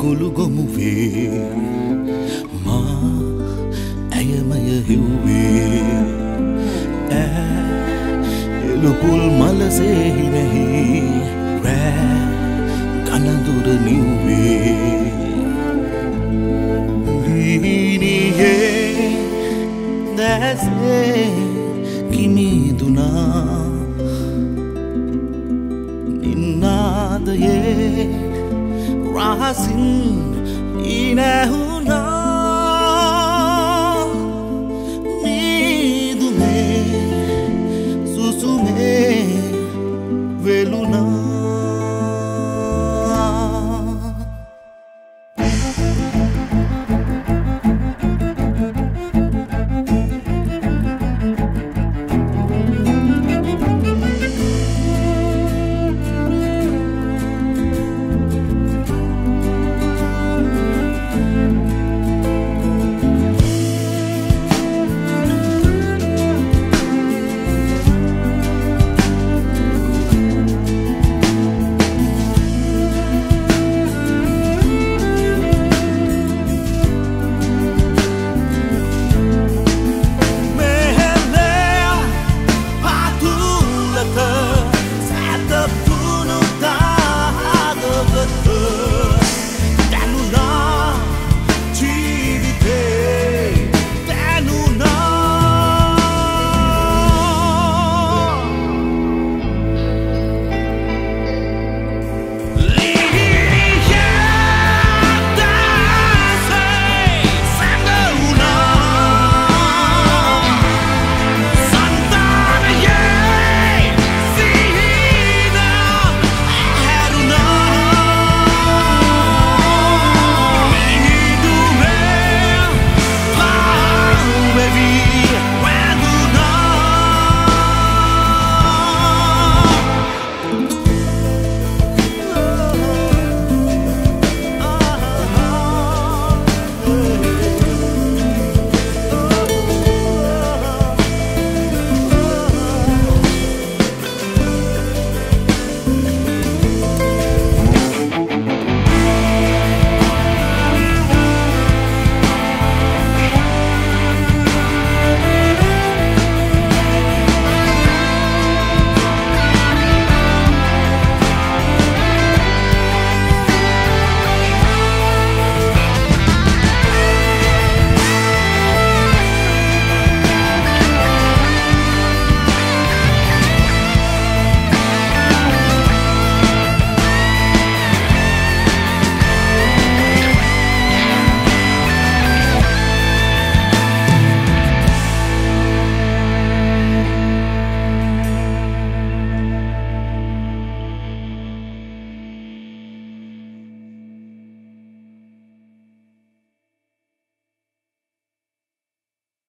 ගොළු ගොමුවේ. මා ඇයමය හිව්වේ. එළුපුල් මලසේහිනෙහි රෑ ගනදුර නිව්වේ. වීනියේ දැසේ කිමිදුනා sin inahulan